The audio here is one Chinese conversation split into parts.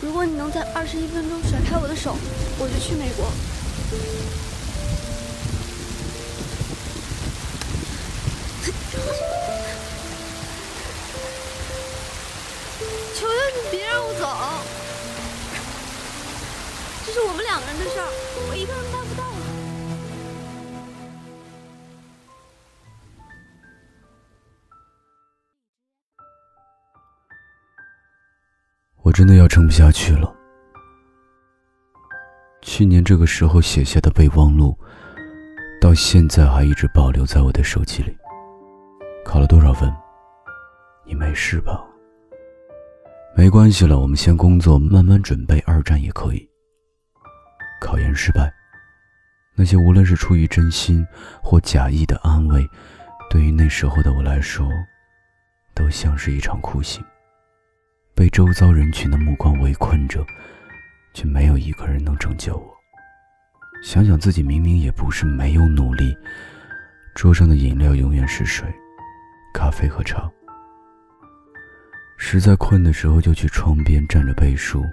如果你能在二十一分钟甩开我的手，我就去美国。求求你别让我走，这是我们两个人的事儿，我一个人办不到真的要撑不下去了。去年这个时候写下的备忘录，到现在还一直保留在我的手机里。考了多少分？你没事吧？没关系了，我们先工作，慢慢准备，二战也可以。考研失败，那些无论是出于真心或假意的安慰，对于那时候的我来说，都像是一场酷刑。被周遭人群的目光围困着，却没有一个人能拯救我。想想自己明明也不是没有努力，桌上的饮料永远是水、咖啡和茶。实在困的时候，就去窗边站着背书，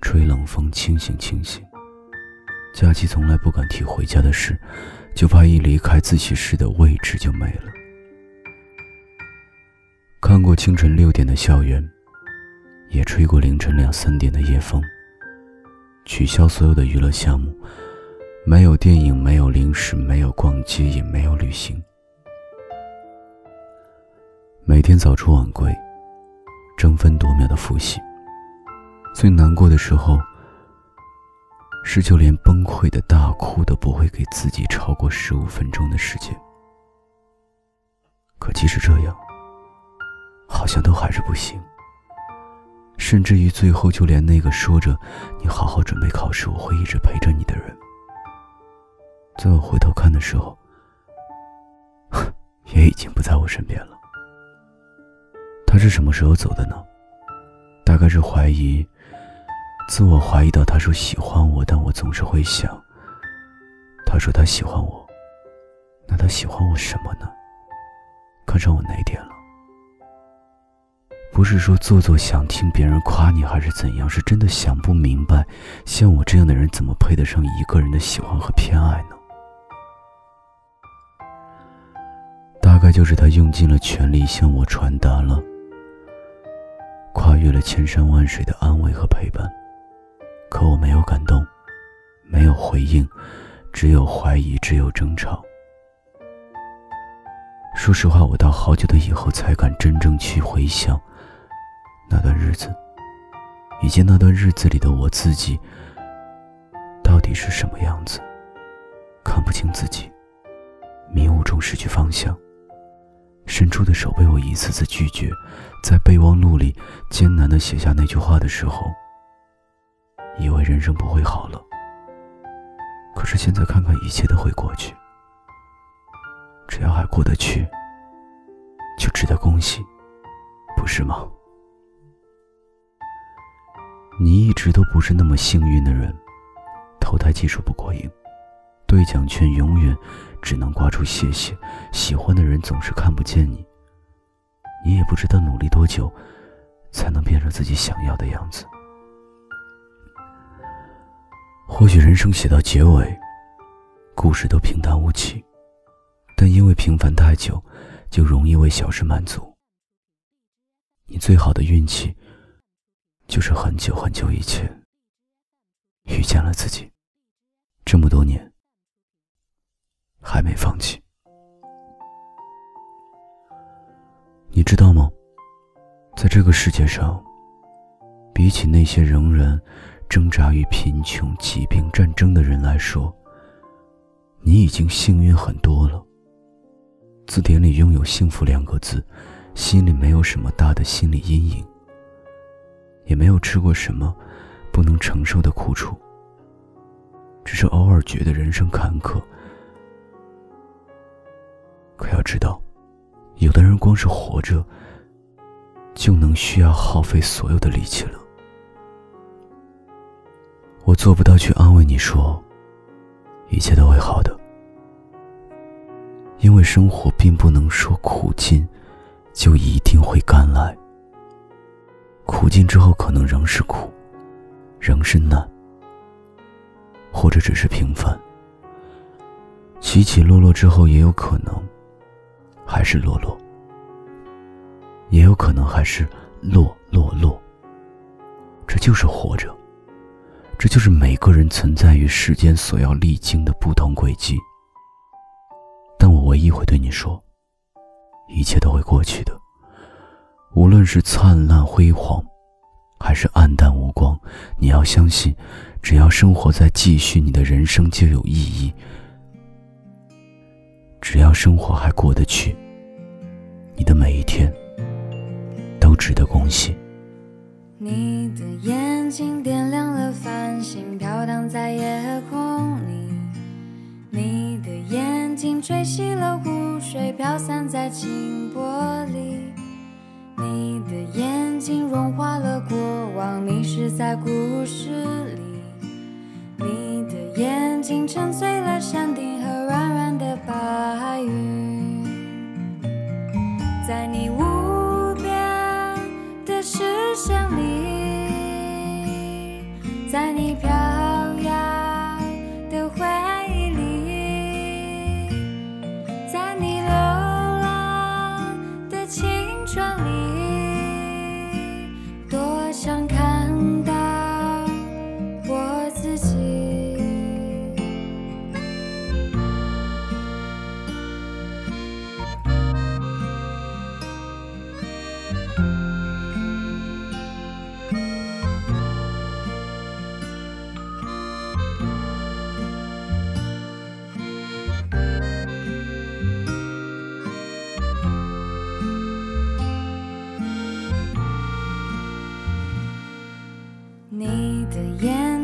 吹冷风，清醒清醒。假期从来不敢提回家的事，就怕一离开自习室的位置就没了。看过清晨六点的校园。也吹过凌晨两三点的夜风。取消所有的娱乐项目，没有电影，没有零食，没有逛街，也没有旅行。每天早出晚归，争分夺秒的复习。最难过的时候，是就连崩溃的大哭都不会给自己超过十五分钟的时间。可即使这样，好像都还是不行。甚至于最后，就连那个说着“你好好准备考试，我会一直陪着你”的人，在我回头看的时候，也已经不在我身边了。他是什么时候走的呢？大概是怀疑，自我怀疑到他说喜欢我，但我总是会想，他说他喜欢我，那他喜欢我什么呢？看上我哪点了？不是说做作想听别人夸你，还是怎样？是真的想不明白，像我这样的人怎么配得上一个人的喜欢和偏爱呢？大概就是他用尽了全力向我传达了，跨越了千山万水的安慰和陪伴，可我没有感动，没有回应，只有怀疑，只有争吵。说实话，我到好久的以后才敢真正去回想。那段日子，以及那段日子里的我自己，到底是什么样子？看不清自己，迷雾中失去方向，伸出的手被我一次次拒绝。在备忘录里艰难的写下那句话的时候，以为人生不会好了。可是现在看看，一切都会过去。只要还过得去，就值得恭喜，不是吗？你一直都不是那么幸运的人，投胎技术不过硬，兑奖券永远只能挂出谢谢。喜欢的人总是看不见你，你也不知道努力多久才能变成自己想要的样子。或许人生写到结尾，故事都平淡无奇，但因为平凡太久，就容易为小事满足。你最好的运气。就是很久很久以前遇见了自己，这么多年还没放弃。你知道吗？在这个世界上，比起那些仍然挣扎于贫穷、疾病、战争的人来说，你已经幸运很多了。字典里拥有“幸福”两个字，心里没有什么大的心理阴影。也没有吃过什么不能承受的苦楚，只是偶尔觉得人生坎坷。可要知道，有的人光是活着，就能需要耗费所有的力气了。我做不到去安慰你说，一切都会好的，因为生活并不能说苦尽，就一定会甘来。苦尽之后可能仍是苦，仍是难，或者只是平凡。起起落落之后，也有可能还是落落，也有可能还是落落落。这就是活着，这就是每个人存在于世间所要历经的不同轨迹。但我唯一会对你说，一切都会过去的。无论是灿烂辉煌，还是暗淡无光，你要相信，只要生活在继续，你的人生就有意义。只要生活还过得去，你的每一天都值得恭喜。你的眼睛点亮了繁星，飘荡在夜空里；你的眼睛吹熄了湖水，飘散在清波里。心融化了过往，迷失在故事里。你的眼睛沉醉了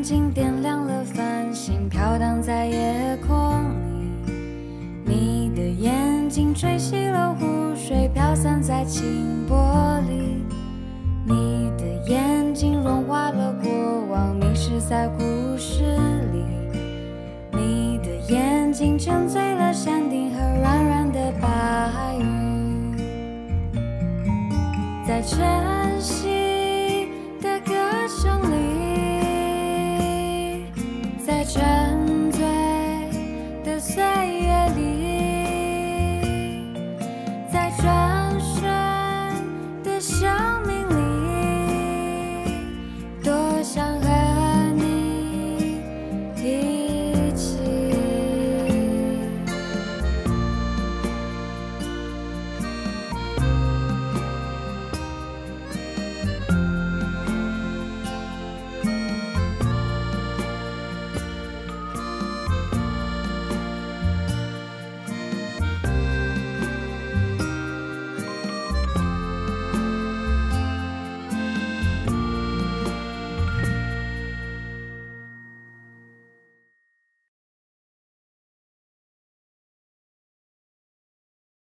睛点亮了繁星，飘荡在夜空里。你的眼睛吹熄了湖水，飘散在清波里。你的眼睛融化了过往，迷失在故事里。你的眼睛沉醉了山顶和软软的白云，在这。